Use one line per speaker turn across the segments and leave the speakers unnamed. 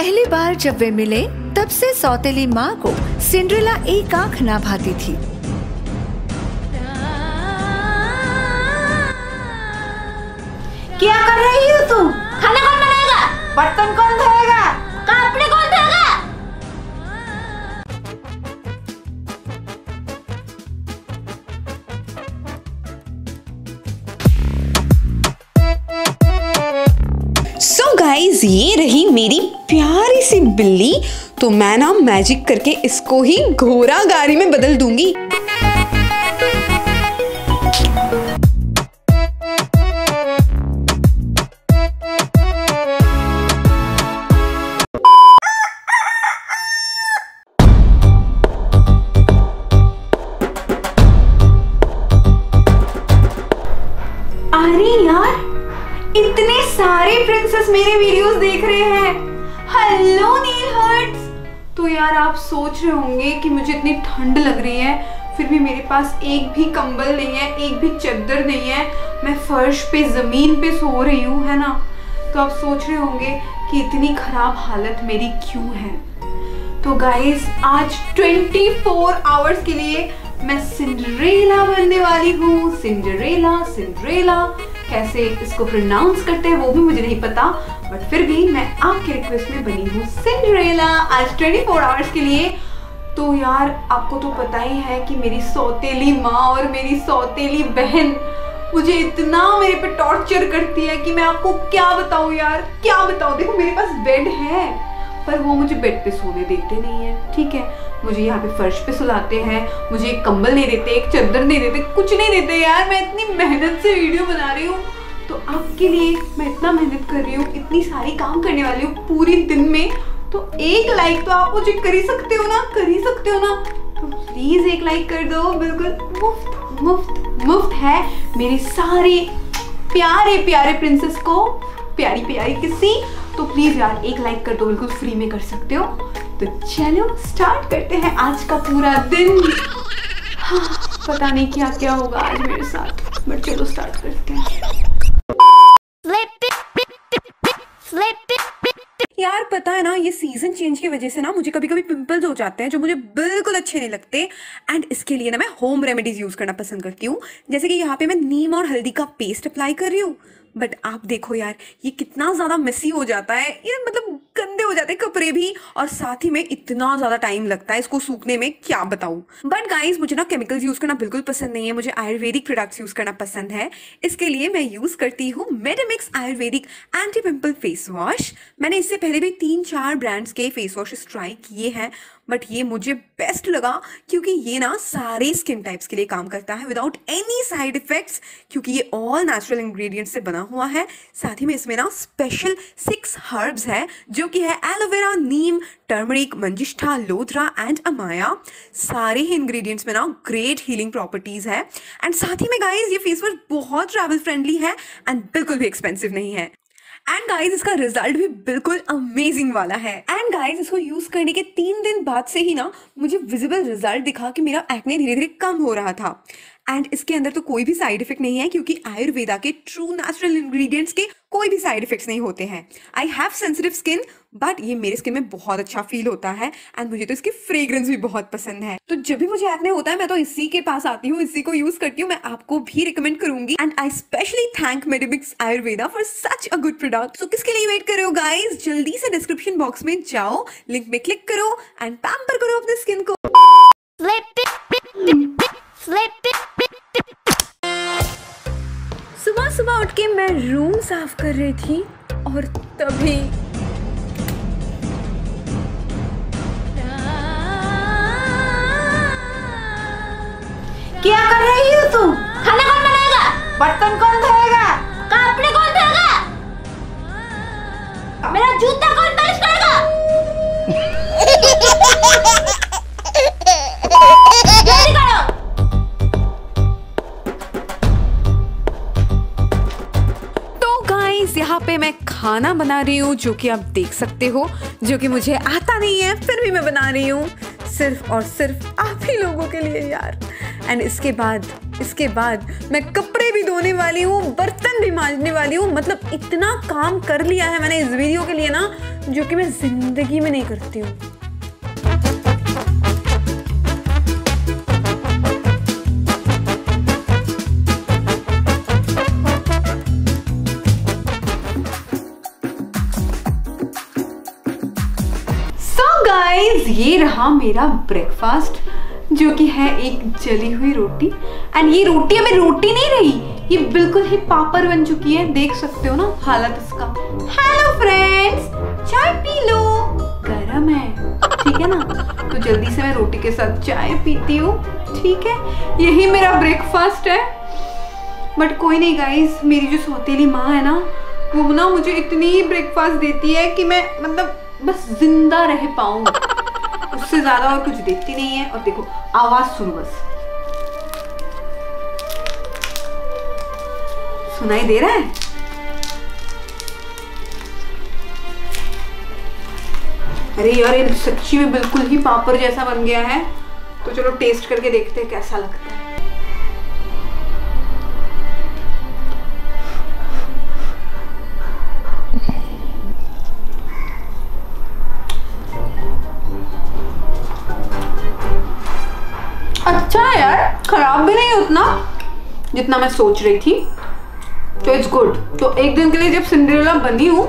पहली बार जब वे मिले, तब से सौतेली माँ को सिंड्रेला एक आँख ना भाती थी।
क्या कर रही हो तुम
खाना कौन बनाएगा?
बर्तन कौन धोएगा?
गाइज़ ये रही मेरी प्यारी सी बिल्ली। तो मैं ना मैजिक करके इसको ही घोड़ा गाड़ी में बदल दूँगी।
यार, आप सोच रहे होंगे कि मुझे इतनी ठंड लग रही है, फिर भी मेरे पास एक भी कंबल नहीं है, एक भी चादर नहीं है। मैं फर्श पे, ज़मीन पे सो रही हूँ, है ना? तो आप सोच रहे होंगे कि इतनी ख़राब हालत मेरी क्यों है? तो गाइस आज 24 फोर आवर्स के लिए मैं सिंड्रेला बनने वाली हूँ। सिंड्रेला सिंड्रेला कैसे इसको प्रोनाउंस करते हैं वो भी मुझे नहीं पता बट फिर भी मैं आपके रिक्वेस्ट में बनी हूँ सिंड्रेला आज 24 आवर्स के लिए। तो यार, आपको तो पता ही है कि मेरी सौतेली माँ और मेरी सौतेली बहन मुझे इतना मेरे पे टॉर्चर करती है कि मैं आपको क्या बताऊँ यार? क्या बताऊँ? देखो, मेरे पास बेड है, पर वो मुझे बेड पे सोने देते नहीं है, ठीक है? मुझे यहाँ पे फर्श पे सुलाते हैं, मुझे एक कंबल नहीं देते, एक चादर नहीं देते, कुछ नहीं देते। यार, मैं इतनी मेहनत से वीडियो बना रही हूँ। तो आपके लिए मैं इतना मेहनत कर रही हूँ इतनी सारी काम करने वाली हूँ पूरी दिन में तो एक लाइक तो आप मुझे कर ही सकते हो ना कर ही सकते हो ना। तो प्लीज़ एक लाइक कर दो बिल्कुल मुफ़्त मुफ़्त मुफ़्त है मेरे सारे प्यारे प्यारे प्रिंसेस को प्यारी प्यारी किसी। तो प्लीज़ यार एक लाइक कर दो बिल्कुल फ्री में कर सकते हो। तो चलो स्टार्ट करते हैं आज का पूरा दिन। हाँ, पता नहीं क्या क्या होगा आज मेरे साथ बट चलो स्टार्ट करते हैं।
यार, पता है ना, ये सीज़न चेंज की वजह से ना मुझे कभी कभी पिंपल्स हो जाते हैं जो मुझे बिल्कुल अच्छे नहीं लगते। एंड इसके लिए ना मैं होम रेमेडीज यूज़ करना पसंद करती हूँ। जैसे कि यहाँ पे मैं नीम और हल्दी का पेस्ट अप्लाई कर रही हूँ। बट आप देखो यार, ये कितना ज़्यादा मेसी हो जाता है। ये मतलब गंदे हो जाते हैं कपड़े भी। और साथ ही में इतना ज़्यादा टाइम लगता है इसको सूखने में, क्या बताऊँ। बट गाइज़ मुझे ना केमिकल्स यूज़ करना बिल्कुल पसंद नहीं है। मुझे आयुर्वेदिक प्रोडक्ट्स यूज़ करना पसंद है। इसके लिए मैं यूज़ करती हूँ Medimix ayurvedic anti pimple face wash मैंने इससे पहले भी तीन चार ब्रांड्स के फेस वॉशेस ट्राई किए हैं। बट ये मुझे बेस्ट लगा क्योंकि ये ना सारे स्किन टाइप्स के लिए काम करता है विदाउट एनी साइड इफेक्ट्स क्योंकि ये ऑल नेचुरल इंग्रेडिएंट्स से बना हुआ है। साथ ही में इसमें ना स्पेशल सिक्स हर्ब्स है, जो कि है aloe vera neem turmeric manjishtha lodhra and अमाया सारे ही इंग्रेडिएंट्स में ना ग्रेट हीलिंग प्रॉपर्टीज़ है। एंड साथ ही में गाइस ये फेस वॉश बहुत ट्रैवल फ्रेंडली है एंड बिल्कुल भी एक्सपेंसिव नहीं है। एंड गाइज़ इसका रिज़ल्ट भी बिल्कुल अमेजिंग वाला है. एंड गाइज़ इसको यूज़ करने के तीन दिन बाद से ही ना, मुझे विजिबल रिज़ल्ट दिखा कि मेरा एक्ने धीरे धीरे कम हो रहा था. एंड इसके अंदर तो कोई भी साइड इफ़ेक्ट नहीं है क्योंकि आयुर्वेदा के ट्रू नेचुरल इंग्रेडिएंट्स के कोई भी साइड इफेक्ट्स नहीं होते हैं। I have sensitive skin but ये मेरे स्किन में बहुत अच्छा फील होता है एंड मुझे तो इसकी फ्रेग्रेंस भी बहुत पसंद है। तो जब भी मुझे एक्ने होता है मैं तो इसी के पास आती हूँ इसी को यूज़ करती हूँ मैं आपको भी रिकमेंड करूँगी। And I specially thank Medimix Ayurveda for such a good product so किसके लिए वेट करो गाइज़ जल्दी से डिस्क्रिप्शन बॉक्स में जाओ लिंक में क्लिक करो एंड पैम्पर करो अपने स्किन को।
Flip it, Flip it, flip it.
सुबह सुबह उठ के मैं रूम साफ़ कर रही थी और तभी
क्या कर रही हो तू?
खाना कौन बनाएगा?
बर्तन कौन धोएगा?
कपड़े कौन धोएगा? मेरा जूता कौन पॉलिश करेगा?
खाना बना रही हूँ, जो कि आप देख सकते हो, जो कि मुझे आता नहीं है, फिर भी मैं बना रही हूँ। सिर्फ़ और सिर्फ़ आप ही लोगों के लिए यार।
एंड इसके बाद इसके बाद मैं कपड़े भी धोने वाली हूँ, बर्तन भी मांजने वाली हूँ। मतलब इतना काम कर लिया है मैंने इस वीडियो के लिए ना, जो कि मैं ज़िंदगी में नहीं करती हूँ।
गाइस ये रहा मेरा ब्रेकफास्ट जो कि है एक जली हुई रोटी। एंड ये रोटी अभी रोटी नहीं रही, ये बिल्कुल ही पापड़ बन चुकी है, देख सकते हो ना हालत इसका। हेलो फ्रेंड्स चाय पी लो। गरम है, ठीक है ना? तो जल्दी से मैं रोटी के साथ चाय पीती हूँ, ठीक है? यही मेरा ब्रेकफास्ट है। बट कोई नहीं गाइस मेरी जो सौतेली माँ है ना, वो ना मुझे इतनी ब्रेकफास्ट देती है कि मैं मतलब बस ज़िंदा रह पाऊँ उससे ज़्यादा और कुछ देखती नहीं है। और देखो, आवाज़ सुनो बस। सुनाई दे रहा है? अरे यार, ये सच्ची में बिल्कुल ही पापड़ जैसा बन गया है। तो चलो टेस्ट करके देखते हैं कैसा लगता है। अच्छा है यार, खराब भी नहीं उतना, जितना मैं सोच रही थी। तो इट्स गुड तो एक दिन के लिए जब सिंड्रेला बनी हूँ,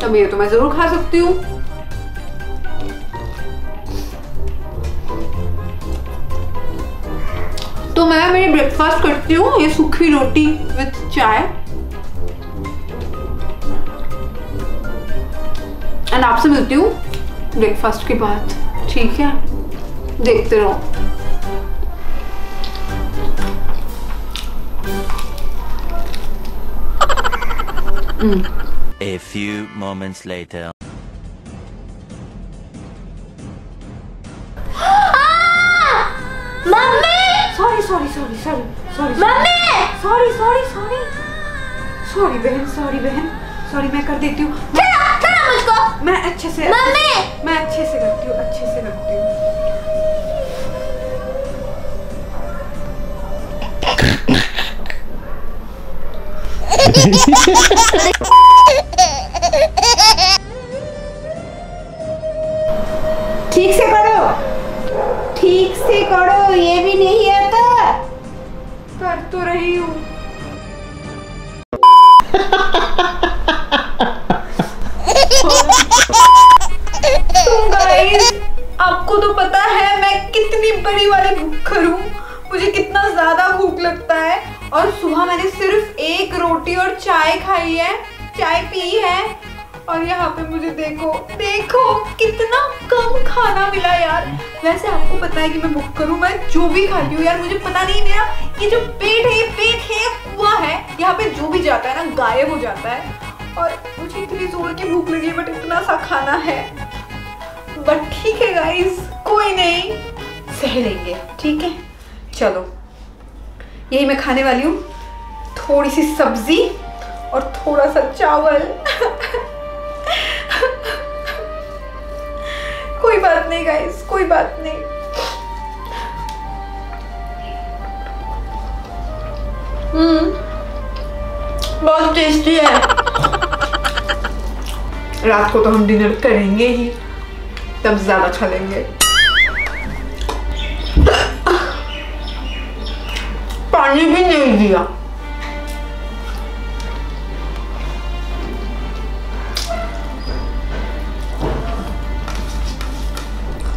तब ये तो मैं ज़रूर खा सकती हूँ। तो मैं मेरी ब्रेकफास्ट करती हूँ, ये सूखी रोटी विथ चाय। एंड आपसे मिलती हूँ ब्रेकफास्ट के बाद। ठीक है? देखते रहो।
A few moments later.
Sorry sorry sorry sorry sorry
mummy
sorry sorry sorry sorry बहन सॉरी बहन. सॉरी मैं कर देती हूँ.
मुझको।
मैं अच्छे से
मम्मी
मैं अच्छे से करती हूँ अच्छे से करती हूँ. nicht. और सुबह मैंने सिर्फ़ एक रोटी और चाय खाई है, चाय पी है। और यहाँ पे मुझे देखो देखो, कितना कम खाना मिला यार। वैसे आपको पता है कि मैं भूखर हूँ मैं जो भी खाती हूँ यार, मुझे पता नहीं मेरा ये जो पेट है, ये पेट है कुआ है। यहाँ पे जो भी जाता है ना, गायब हो जाता है। और मुझे इतनी ज़ोर की भूख लगी बट इतना सा खाना है। बट ठीक है गाइस कोई नहीं। सह लेंगे ठीक है? चलो। यही मैं खाने वाली हूँ। थोड़ी सी सब्ज़ी और थोड़ा सा चावल। कोई बात नहीं गाइस कोई बात नहीं। हम्म बहुत टेस्टी है। रात को तो हम डिनर करेंगे ही, तब ज़्यादा अच्छा लेंगे पानी भी नहीं दिया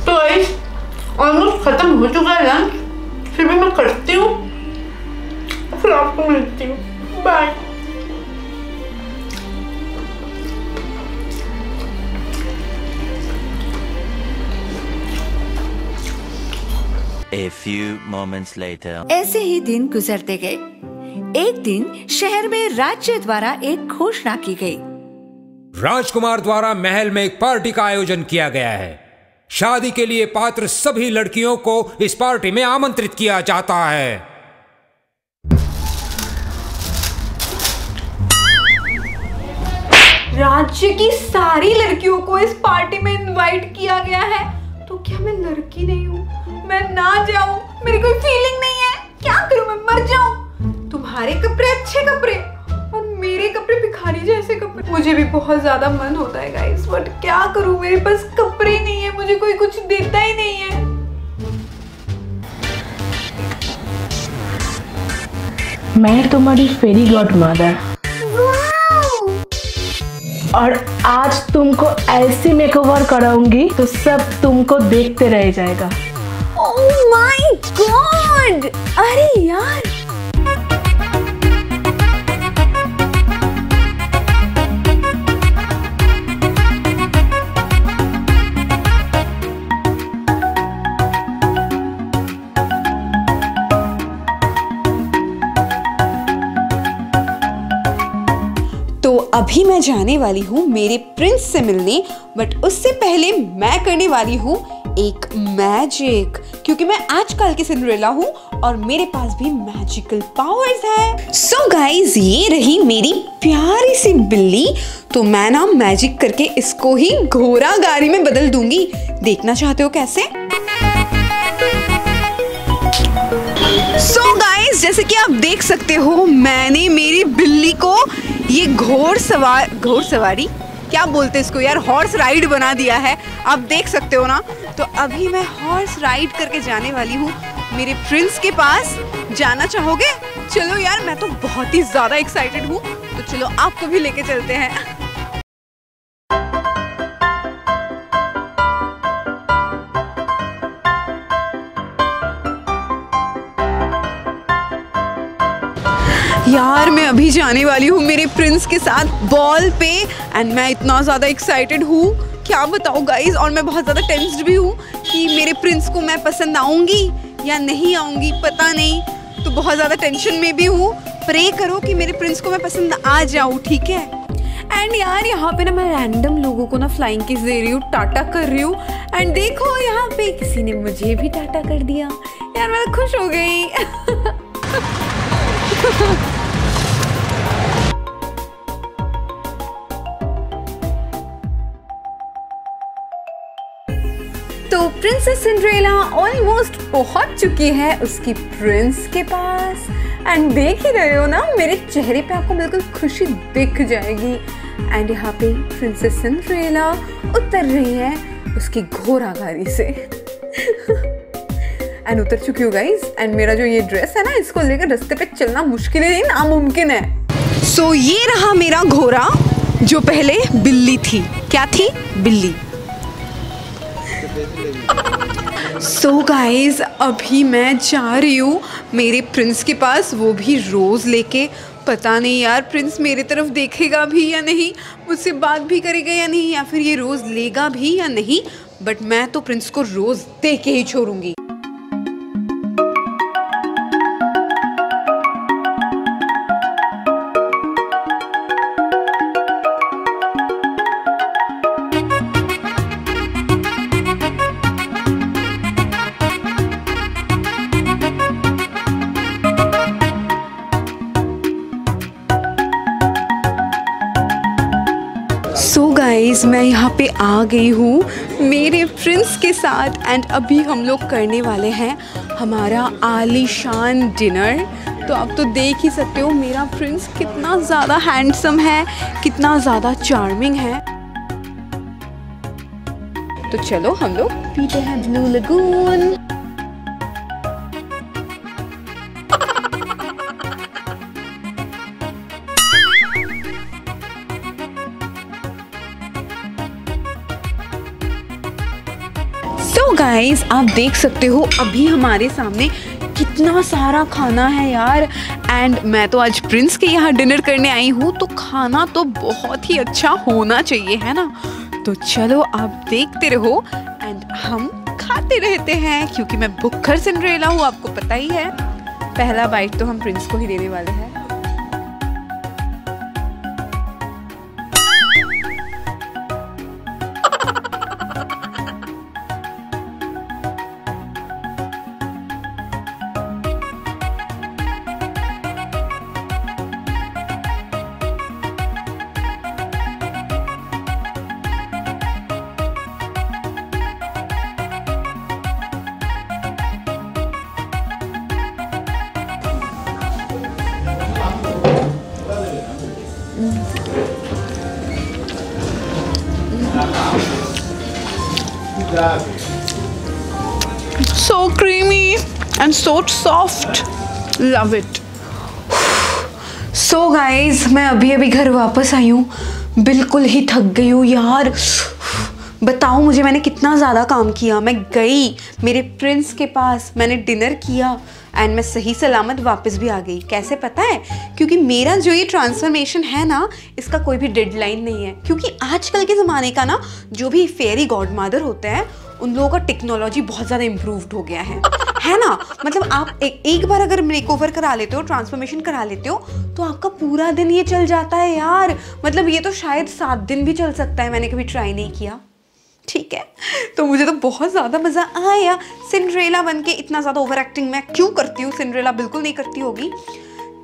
तो ऑलमोस्ट खत्म हो चुका है लंच फिर भी मैं करती हूँ फिर आपको मिलती हूँ bye
A few moments later.
ऐसे ही दिन गुजरते गए। एक दिन शहर में राज्य द्वारा एक घोषणा की गई।
राजकुमार द्वारा महल में एक पार्टी का आयोजन किया गया है। शादी के लिए पात्र सभी लड़कियों को इस पार्टी में आमंत्रित किया जाता है।
राज्य की सारी लड़कियों को इस पार्टी में इनवाइट किया गया है। तो क्या मैं लड़की नहीं हूँ? मैं ना जाऊँ मेरी कोई फीलिंग नहीं है।
क्या करूँ मैं मर जाऊँ? तुम्हारे कपड़े अच्छे कपड़े और मेरे कपड़े भिखारी जैसे कपड़े। मुझे भी बहुत ज़्यादा मन होता है गाइस बट क्या करूँ? मेरे पास कपड़े नहीं है मुझे कोई कुछ देता ही नहीं है।
मैं तुम्हारी फेरी गॉड मदर और आज तुमको ऐसी मेकओवर कराऊँगी तो सब तुमको देखते रह जाएगा।
माय गॉड अरे यार!
तो अभी मैं जाने वाली हूँ मेरे प्रिंस से मिलने बट उससे पहले मैं करने वाली हूँ एक मैजिक क्योंकि मैं आजकल की सिंड्रेला हूँ और मेरे पास भी मैजिकल पावर्स है। सो so गाइज़ ये रही मेरी प्यारी सी बिल्ली तो मैं ना मैजिक करके इसको ही घोड़ा गाड़ी में बदल दूँगी। देखना चाहते हो कैसे? सो so गाइस जैसे कि आप देख सकते हो, मैंने मेरी बिल्ली को ये घोड़ सवार घोड़ सवारी क्या बोलते इसको? यार हॉर्स राइड बना दिया है। आप देख सकते हो ना? तो अभी मैं हॉर्स राइड करके जाने वाली हूँ। मेरे प्रिंस के पास। जाना चाहोगे? चलो यार, मैं तो बहुत ही ज़्यादा एक्साइटेड हूँ। तो चलो आपको भी लेके चलते हैं। यार, मैं अभी जाने वाली हूँ मेरे प्रिंस के साथ बॉल पे एंड मैं इतना ज़्यादा एक्साइटेड हूँ। क्या बताऊँ गाइज़ और मैं बहुत ज़्यादा टेंस्ड भी हूँ कि मेरे प्रिंस को मैं पसंद आऊँगी या नहीं आऊँगी, पता नहीं। तो बहुत ज़्यादा टेंशन में भी हूँ। प्रे करो कि मेरे प्रिंस को मैं पसंद आ जाऊँ, ठीक है? एंड यार, यहाँ पे ना मैं रैंडम लोगों को ना फ्लाइंग किस दे रही हूँ, टाटा कर रही हूँ। एंड देखो, यहाँ पे किसी ने मुझे भी टाटा कर दिया। यार, मैं खुश हो गई। प्रिंसेस सिंड्रेला ऑलमोस्ट पहुँच चुकी है उसकी प्रिंस के पास। एंड देख ही रहे हो ना मेरे चेहरे पे आपको बिल्कुल खुशी दिख जाएगी। एंड यहाँ पे प्रिंसेस सिंड्रेला उतर रही है उसकी घोड़ा गाड़ी से। एंड उतर चुकी हूँ गाइस एंड मेरा जो ये ड्रेस है ना इसको लेकर रास्ते पे चलना मुश्किल ही नामुमकिन है। सो so, ये रहा मेरा घोड़ा जो पहले बिल्ली थी। क्या थी? बिल्ली। सो so गाइस अभी मैं जा रही हूँ मेरे प्रिंस के पास, वो भी रोज़ लेके। पता नहीं यार प्रिंस मेरे तरफ़ देखेगा भी या नहीं, मुझसे बात भी करेगा या नहीं, या फिर ये रोज़ लेगा भी या नहीं बट मैं तो प्रिंस को रोज़ दे के ही छोड़ूँगी। आ गई हूँ। मेरे प्रिंस के साथ एंड अभी हम लोग करने वाले हैं हमारा आलीशान डिनर तो आप तो देख ही सकते हो, मेरा प्रिंस कितना ज़्यादा हैंडसम है, कितना ज़्यादा चार्मिंग है। तो चलो हम लोग पीते हैं ब्लू लगून आप देख सकते हो अभी हमारे सामने कितना सारा खाना है यार। एंड मैं तो आज प्रिंस के यहाँ डिनर करने आई हूँ तो खाना तो बहुत ही अच्छा होना चाहिए, है ना? तो चलो आप देखते रहो एंड हम खाते रहते हैं, क्योंकि मैं भुक्खर सिंड्रेला हूँ, आपको पता ही है। पहला बाइट तो हम प्रिंस को ही देने वाले हैं। And so soft. Love it. So guys मैं अभी अभी घर वापस आई हूँ। बिल्कुल ही थक गई हूँ यार। बताओ मुझे, मैंने कितना ज़्यादा काम किया। मैं गई मेरे प्रिंस के पास, मैंने डिनर किया एंड मैं सही सलामत वापस भी आ गई। कैसे पता है? क्योंकि मेरा जो ये ट्रांसफॉर्मेशन है ना, इसका कोई भी डेडलाइन नहीं है। क्योंकि आजकल के ज़माने का ना, जो भी फेरी गॉड मादर होते हैं, उन लोगों का टेक्नोलॉजी बहुत ज़्यादा इम्प्रूव्ड हो गया है। है ना? मतलब आप एक एक बार अगर मेक ओवर करा लेते हो ट्रांसफॉर्मेशन करा लेते हो तो आपका पूरा दिन ये चल जाता है यार। मतलब ये तो शायद सात दिन भी चल सकता है, मैंने कभी ट्राई नहीं किया। ठीक है? तो मुझे तो बहुत ज़्यादा मज़ा आया। सिंड्रेला बन के इतना ज़्यादा ओवर एक्टिंग मैं क्यों करती हूँ? सिंड्रेला बिल्कुल नहीं करती होगी।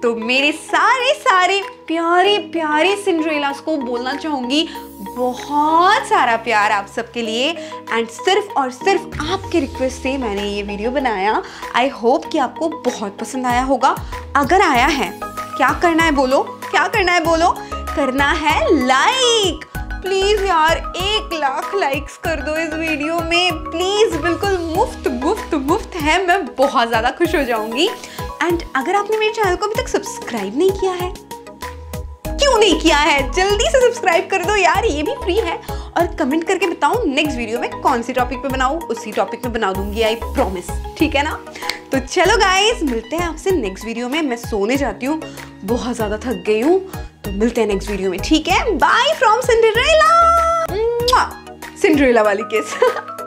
तो मेरे सारे सारे प्यारे प्यारे सिंड्रेलास को बोलना चाहूँगी, बहुत सारा प्यार आप सबके लिए। एंड सिर्फ़ और सिर्फ़ आपके रिक्वेस्ट से मैंने ये वीडियो बनाया। आई होप कि आपको बहुत पसंद आया होगा। अगर आया है, क्या करना है बोलो? क्या करना है बोलो? करना है लाइक प्लीज़ यार, एक लाख लाइक्स कर दो इस वीडियो में। प्लीज़ बिल्कुल मुफ़्त मुफ़्त मुफ़्त है। मैं बहुत ज़्यादा खुश हो जाऊँगी। एंड अगर आपने मेरे चैनल को अभी तक सब्सक्राइब नहीं किया है, क्यों नहीं किया है? जल्दी से सब्सक्राइब कर दो यार, ये भी फ्री है। और कमेंट करके बताओ नेक्स्ट वीडियो में कौन सी टॉपिक पे बनाऊँ, उसी टॉपिक पे बना दूँगी आई प्रॉमिस ठीक है ना? तो चलो गाइस मिलते हैं आपसे नेक्स्ट वीडियो में। मैं सोने जाती हूँ, बहुत ज़्यादा थक गई हूँ तो मिलते हैं नेक्स्ट वीडियो में, ठीक है? बाय फ्रॉम सिंड्रेला सिंड्रेला वाली केस